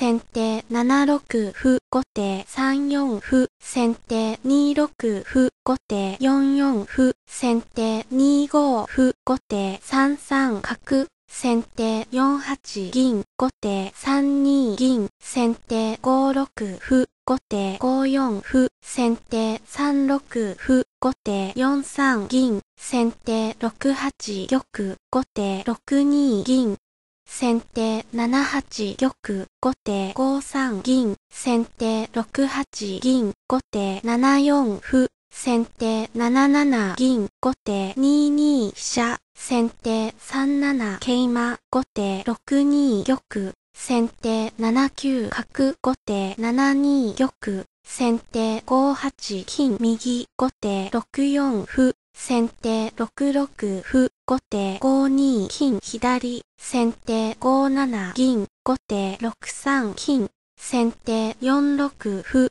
先手7六歩後手3四歩先手2六歩後手4四歩先手2五歩後手3三角先手4八銀後手3二銀先手5六歩後手5四歩先手3六歩後手4三銀先手6八玉後手6二銀先手7八玉後手5三銀先手6八銀後手7四歩先手7七銀後手2二飛車先手3七桂馬後手6二玉先手7九角後手7二玉先手5八金右後手6四歩先手6六歩後手5二金左。先手5七銀後手6三金。先手4六歩